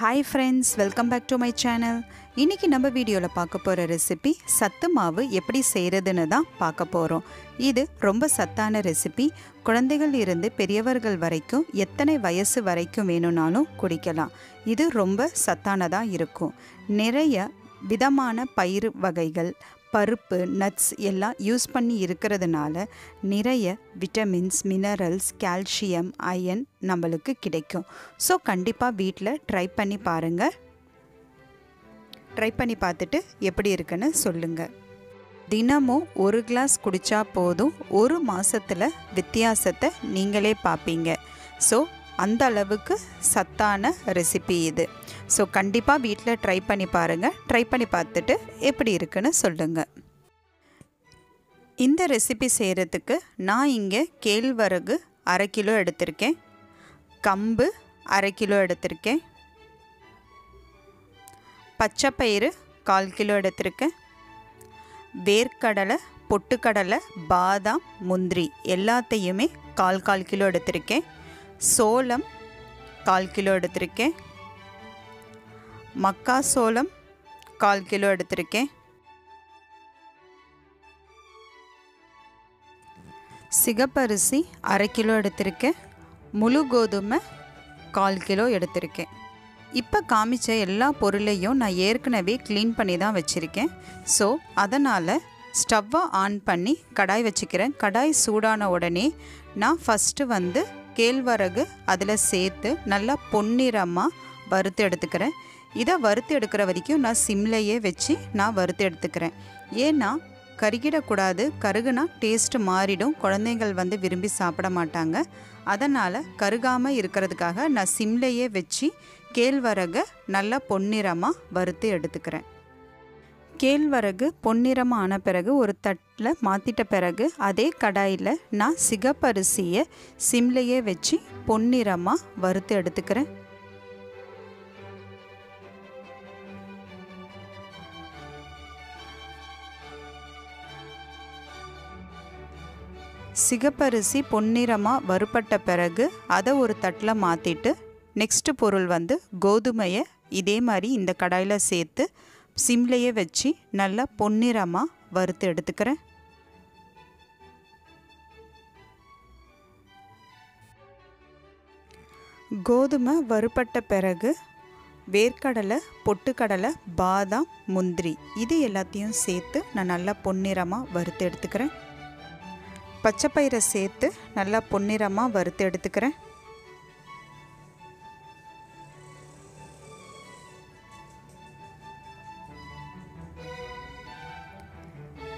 Hi friends welcome back to my channel இன்றைக்கி நம்ம வீடியோவில் பார்க்க போகிற ரெசிபி சத்து மாவு எப்படி செய்கிறதுன்னு தான் பார்க்க போகிறோம் இது ரொம்ப சத்தான ரெசிபி குழந்தைகள் இருந்து பெரியவர்கள் வரைக்கும் எத்தனை வயசு வரைக்கும் வேணும்னாலும் குடிக்கலாம். இது ரொம்ப சத்தானதாக இருக்கும். நிறைய விதமான பயிர் வகைகள் பருப்பு நட்ஸ் எல்லாம் யூஸ் பண்ணி இருக்கிறதுனால நிறைய விட்டமின்ஸ் மினரல்ஸ் கால்சியம் அயன் நம்மளுக்கு கிடைக்கும். ஸோ கண்டிப்பாக வீட்டில் ட்ரை பண்ணி பாருங்கள் ட்ரை பண்ணி பார்த்துட்டு எப்படி இருக்குன்னு சொல்லுங்கள் தினமும் ஒரு கிளாஸ் குடித்தா போதும். ஒரு மாதத்தில் வித்தியாசத்தை நீங்களே பார்ப்பீங்க. ஸோ அந்த அளவுக்கு சத்தான ரெசிபி இது. ஸோ கண்டிப்பாக வீட்டில் ட்ரை பண்ணி பாருங்கள் ட்ரை பண்ணி பார்த்துட்டு எப்படி இருக்குன்னு சொல்லுங்கள் இந்த ரெசிபி செய்கிறதுக்கு நான் இங்கே கேழ்வரகு அரை கிலோ எடுத்திருக்கேன். கம்பு அரை கிலோ எடுத்திருக்கேன். பச்சைப்பயிறு கால் கிலோ எடுத்திருக்கேன். வேர்க்கடலை பொட்டுக்கடலை பாதாம் முந்திரி எல்லாத்தையுமே கால் கால் கிலோ எடுத்திருக்கேன். சோளம் கால் கிலோ எடுத்திருக்கேன். மக்கா சோளம் கால் கிலோ எடுத்திருக்கேன். சிகப்பரிசி அரை கிலோ எடுத்திருக்கேன். முழு கோதுமை கால் கிலோ எடுத்திருக்கேன். இப்போ காமிச்ச எல்லா பொருளையும் நான் ஏற்கனவே க்ளீன் பண்ணி தான் வச்சுருக்கேன். ஸோ அதனால் ஸ்டவ்வை ஆன் பண்ணி கடாய் வச்சுக்கிறேன். கடாய் சூடான உடனே நான் ஃபஸ்ட்டு வந்து கேழ்வரகு அதில் சேர்த்து நல்லா பொன்னிறமாக வறுத்து எடுத்துக்கிறேன். இதை வறுத்து எடுக்கிற வரைக்கும் நான் சிம்லையே வச்சு நான் வறுத்து எடுத்துக்கிறேன். ஏன்னா கருகிடக்கூடாது கருகுனா டேஸ்ட்டு மாறிடும். குழந்தைங்கள் வந்து விரும்பி சாப்பிட மாட்டாங்க. அதனால் கருகாமல் இருக்கிறதுக்காக நான் சிம்லையே வச்சு கேழ்வரகை நல்லா பொன்னிறமாக வறுத்து எடுத்துக்கிறேன். கேழ்வரகு பொன்னிறமாக ஆன பிறகு ஒரு தட்டில் மாற்றிட்ட பிறகு அதே கடாயில் நான் சிகப்பரிசியை சிம்லையே வச்சு பொன்னிறமாக வறுத்து எடுத்துக்கிறேன். சிகப்பரிசி பொன்னிறமாக வறுப்பட்ட பிறகு அதை ஒரு தட்டில் மாற்றிட்டு நெக்ஸ்ட்டு பொருள் வந்து கோதுமையை இதே மாதிரி இந்த கடாயில் சேர்த்து சிம்லையே வச்சு நல்லா பொன்னிறமாக வறுத்து எடுத்துக்கிறேன். கோதுமை வறுப்பட்ட பிறகு வேர்க்கடலை பொட்டுக்கடலை பாதாம் முந்திரி இது எல்லாத்தையும் சேர்த்து நான் நல்லா பொன்னிறமாக வறுத்து எடுத்துக்கிறேன். பச்சைப்பயிரை சேர்த்து நல்லா பொன்னிறமாக வறுத்து எடுத்துக்கிறேன்.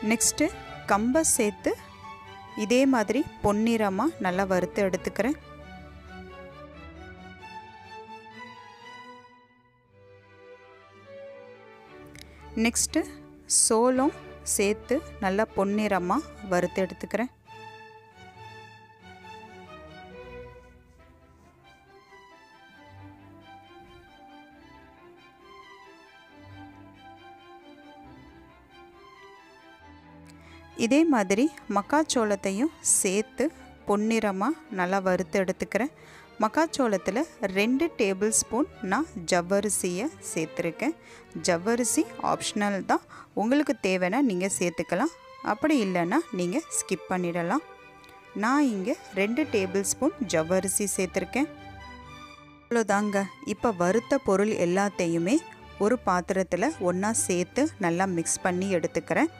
நெக்ஸ்ட்டு கம்பை சேர்த்து இதே மாதிரி பொன்னிறமாக நல்லா வறுத்து எடுத்துக்கிறேன். நெக்ஸ்ட்டு சோளம் சேர்த்து நல்லா பொன்னிறமாக வறுத்து எடுத்துக்கிறேன். இதே மாதிரி மக்காச்சோளத்தையும் சேர்த்து பொன்னிறமாக நல்லா வறுத்து எடுத்துக்கிறேன். மக்காச்சோளத்தில் ரெண்டு டேபிள் ஸ்பூன் நான் ஜவ்வரிசியை சேர்த்துருக்கேன். ஜவ்வரிசி ஆப்ஷனல் தான். உங்களுக்கு தேவைன்னா நீங்கள் சேர்த்துக்கலாம். அப்படி இல்லைன்னா நீங்கள் ஸ்கிப் பண்ணிடலாம். நான் இங்கே ரெண்டு டேபிள் ஸ்பூன் ஜவ்வரிசி சேர்த்துருக்கேன். அவ்வளோதாங்க இப்போ வறுத்த பொருள் எல்லாத்தையுமே ஒரு பாத்திரத்தில் ஒன்றா சேர்த்து நல்லா மிக்ஸ் பண்ணி எடுத்துக்கிறேன்.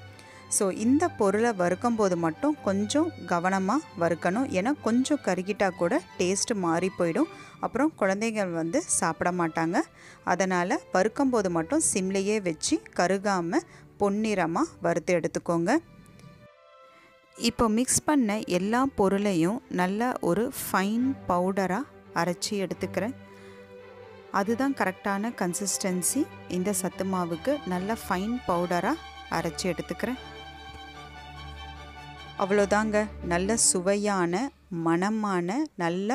ஸோ இந்த பொருளை வறுக்கும் போது மட்டும் கொஞ்சம் கவனமாக வறுக்கணும். ஏன்னா கொஞ்சம் கருகிட்டால் கூட டேஸ்ட்டு மாறி போயிடும். அப்புறம் குழந்தைகள் வந்து சாப்பிட மாட்டாங்க. அதனால் வறுக்கும் போது மட்டும் சிம்லையே வச்சு கருகாமல் பொன்னிறமாக வறுத்து எடுத்துக்கோங்க. இப்போ மிக்ஸ் பண்ண எல்லா பொருளையும் நல்லா ஒரு ஃபைன் பவுடராக அரைச்சி எடுத்துக்கிறேன். அதுதான் கரெக்டான கன்சிஸ்டன்சி இந்த சத்து மாவுக்கு நல்ல ஃபைன் பவுடராக அரைச்சி எடுத்துக்கிறேன். அவ்வளோதாங்க. நல்ல சுவையான மணமான நல்ல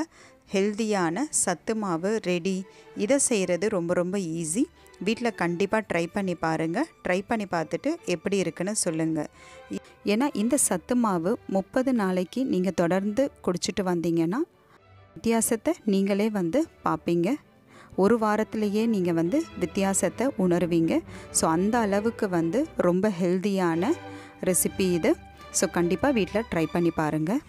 ஹெல்தியான சத்து மாவு ரெடி இதை செய்கிறது ரொம்ப ரொம்ப ஈஸி வீட்டில் கண்டிப்பாக ட்ரை பண்ணி பாருங்கள் ட்ரை பண்ணி பார்த்துட்டு எப்படி இருக்குன்னு சொல்லுங்கள் ஏன்னா இந்த சத்து மாவு முப்பது நாளைக்கு நீங்கள் தொடர்ந்து குடிச்சிட்டு வந்தீங்கன்னா வித்தியாசத்தை நீங்களே வந்து பார்ப்பீங்க. ஒரு வாரத்திலேயே நீங்கள் வந்து வித்தியாசத்தை உணருவீங்க. ஸோ அந்த அளவுக்கு வந்து ரொம்ப ஹெல்தியான ரெசிபி இது. ஸோ கண்டிப்பாக வீட்டில் ட்ரை பண்ணி பாருங்கள்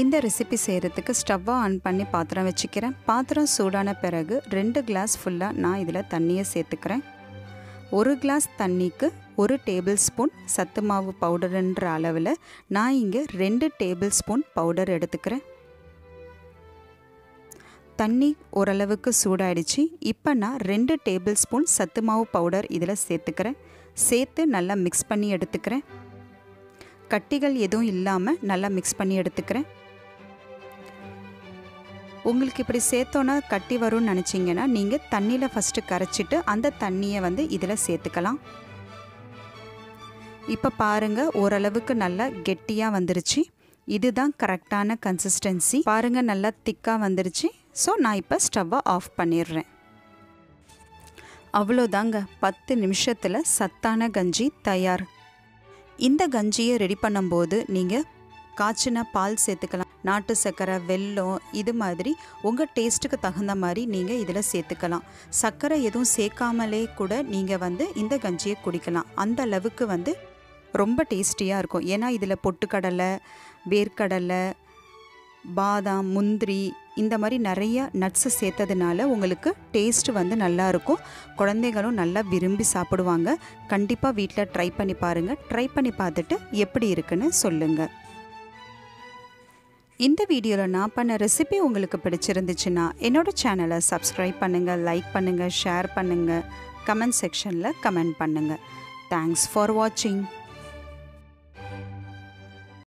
இந்த ரெசிபி செய்கிறதுக்கு ஸ்டவ்வை ஆன் பண்ணி பாத்திரம் வச்சுக்கிறேன். பாத்திரம் சூடான பிறகு ரெண்டு கிளாஸ் ஃபுல்லாக நான் இதில் தண்ணியை சேர்த்துக்கிறேன். ஒரு கிளாஸ் தண்ணிக்கு ஒரு டேபிள் ஸ்பூன் சத்து மாவு பவுடருன்ற அளவில் நான் இங்கே ரெண்டு டேபிள் ஸ்பூன் பவுடர் எடுத்துக்கிறேன். தண்ணி ஓரளவுக்கு சூடாயிடுச்சு. இப்போ நான் ரெண்டு டேபிள் ஸ்பூன் சத்து மாவு பவுடர் இதில் சேர்த்துக்கிறேன். சேர்த்து நல்லா மிக்ஸ் பண்ணி எடுத்துக்கிறேன். கட்டிகள் எதுவும் இல்லாமல் நல்லா மிக்ஸ் பண்ணி எடுத்துக்கிறேன். உங்களுக்கு இப்படி சேர்த்தோன்னா கட்டி வரும்னு நினச்சிங்கன்னா நீங்கள் தண்ணியில் ஃபஸ்ட்டு கரைச்சிட்டு அந்த தண்ணியை வந்து இதில் சேர்த்துக்கலாம். இப்போ பாருங்கள் ஓரளவுக்கு நல்லா கெட்டியாக வந்துருச்சு. இதுதான் கரெக்டான கன்சிஸ்டன்சி பாருங்கள் நல்லா திக்காக வந்துருச்சு. ஸோ நான் இப்போ ஸ்டவ்வை ஆஃப் பண்ணிடுறேன். அவ்வளோதாங்க. பத்து நிமிஷத்தில் சத்தான கஞ்சி தயார். இந்த கஞ்சியை ரெடி பண்ணும்போது நீங்கள் காய்ச்சின பால் சேர்த்துக்கலாம். நாட்டு சர்க்கரை வெல்லம் இது மாதிரி உங்கள் டேஸ்ட்டுக்கு தகுந்த மாதிரி நீங்கள் இதில் சேர்த்துக்கலாம். சர்க்கரை எதுவும் சேர்க்காமலே கூட நீங்கள் வந்து இந்த கஞ்சியை குடிக்கலாம். அந்த அளவுக்கு வந்து ரொம்ப டேஸ்டியாக இருக்கும். ஏன்னா இதில் பொட்டுக்கடலை வேர்க்கடலை பாதாம் முந்திரி இந்த மாதிரி நிறைய நட்ஸு சேர்த்ததுனால உங்களுக்கு டேஸ்ட்டு வந்து நல்லாயிருக்கும் குழந்தைகளும் நல்லா விரும்பி சாப்பிடுவாங்க. கண்டிப்பாக வீட்டில் ட்ரை பண்ணி பாருங்கள் ட்ரை பண்ணி பார்த்துட்டு எப்படி இருக்குன்னு சொல்லுங்கள் இந்த வீடியோவில் நான் பண்ண ரெசிபி உங்களுக்கு பிடிச்சிருந்துச்சுன்னா என்னோடய சேனலை சப்ஸ்கிரைப் பண்ணுங்கள் லைக் பண்ணுங்கள் ஷேர் பண்ணுங்கள் கமெண்ட் செக்ஷனில் கமெண்ட் பண்ணுங்கள் தேங்க்ஸ் ஃபார் வாட்சிங்